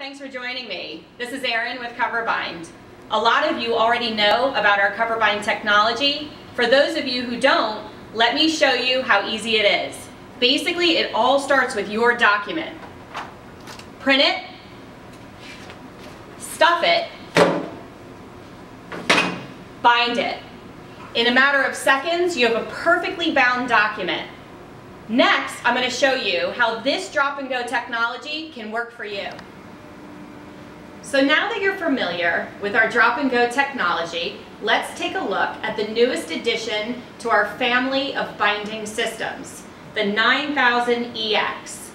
thanks for joining me. This is Erin with CoverBind. A lot of you already know about our CoverBind technology. For those of you who don't, let me show you how easy it is. Basically, it all starts with your document. Print it, stuff it, bind it. In a matter of seconds, you have a perfectly bound document. Next, I'm going to show you how this drop and go technology can work for you. So now that you're familiar with our drop and go technology, let's take a look at the newest addition to our family of binding systems, the 9000EX.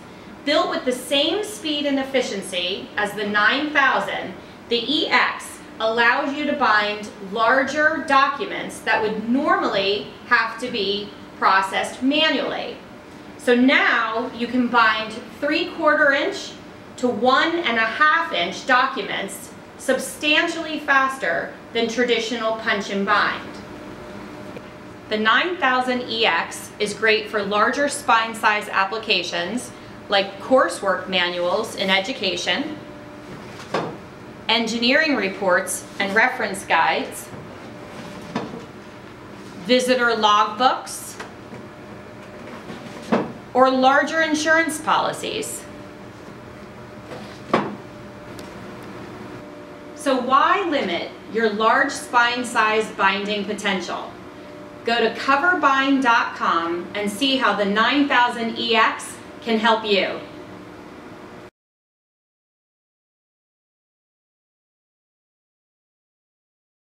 Built with the same speed and efficiency as the 9000, the EX allows you to bind larger documents that would normally have to be processed manually. So now you can bind three quarter inch to one and a half inch documents substantially faster than traditional punch and bind. The 9000EX is great for larger spine size applications like coursework manuals in education, engineering reports and reference guides, visitor logbooks, or larger insurance policies. So why limit your large spine size binding potential? Go to coverbind.com and see how the 9000EX can help you.